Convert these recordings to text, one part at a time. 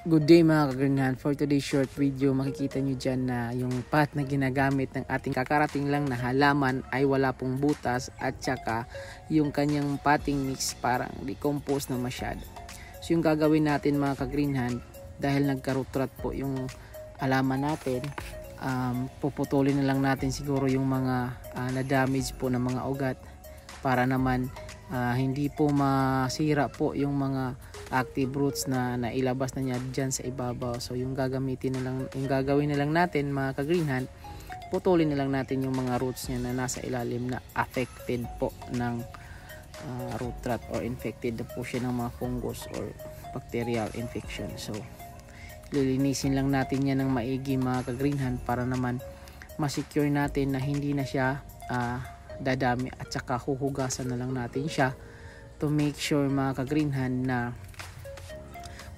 Good day mga kagrinhan. For today's short video, makikita nyo dyan na yung pot na ginagamit ng ating kakarating lang na halaman ay wala pong butas at saka yung kanyang potting mix parang decompose na masyado. So yung gagawin natin mga kagrinhan, dahil nagkarutrat po yung halaman natin, um, puputulin na lang natin siguro yung mga uh, na-damage po ng mga ugat para naman uh, hindi po masira po yung mga active roots na nailabas na niya dyan sa ibabaw. So yung gagamitin na lang, yung gagawin na lang natin mga ka-greenhand, putulin na lang natin yung mga roots niya na nasa ilalim na affected po ng uh, root rot or infected na po siya ng mga fungus or bacterial infection. So lilinisin lang natin yan ng maigi mga ka-greenhand para naman ma-secure natin na hindi na siya uh, dadami at saka huhugasan na lang natin siya to make sure mga ka-greenhand na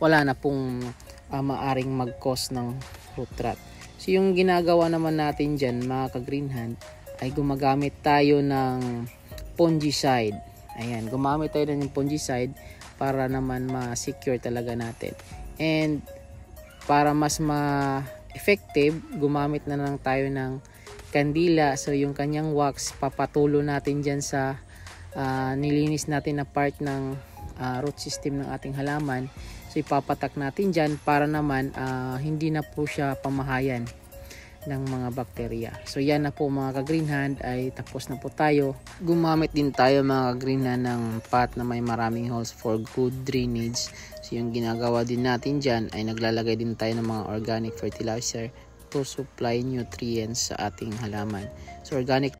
wala na pong uh, maaring mag-cause ng root rot. So yung ginagawa naman natin dyan mga ka-greenhand ay gumagamit tayo ng fungicide. Ayan, gumamit tayo ng fungicide para naman ma-secure talaga natin. And para mas ma-effective, gumamit na lang tayo ng kandila. So yung kanyang wax, papatulo natin dyan sa uh, nilinis natin na part ng uh, root system ng ating halaman So ipapatak natin dyan para naman uh, hindi na po siya pamahayan ng mga bakterya. So yan na po mga ka-greenhand ay tapos na po tayo. Gumamit din tayo mga ka-greenhand ng pot na may maraming holes for good drainage. So yung ginagawa din natin dyan ay naglalagay din tayo ng mga organic fertilizer to supply nutrients sa ating halaman. So organic